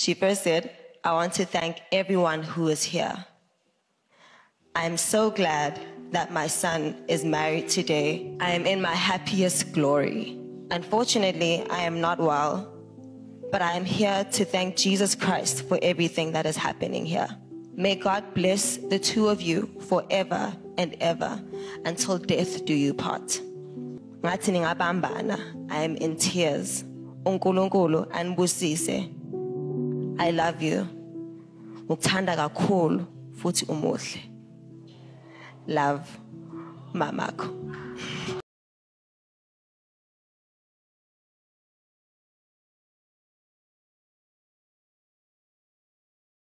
She first said, I want to thank everyone who is here. I am so glad that my son is married today. I am in my happiest glory. Unfortunately, I am not well, but I am here to thank Jesus Christ for everything that is happening here. May God bless the two of you forever and ever until death do you part. I am in tears. anibusise. I love you. Ukuthanda kakhulu futhi umuhle. Love mamako.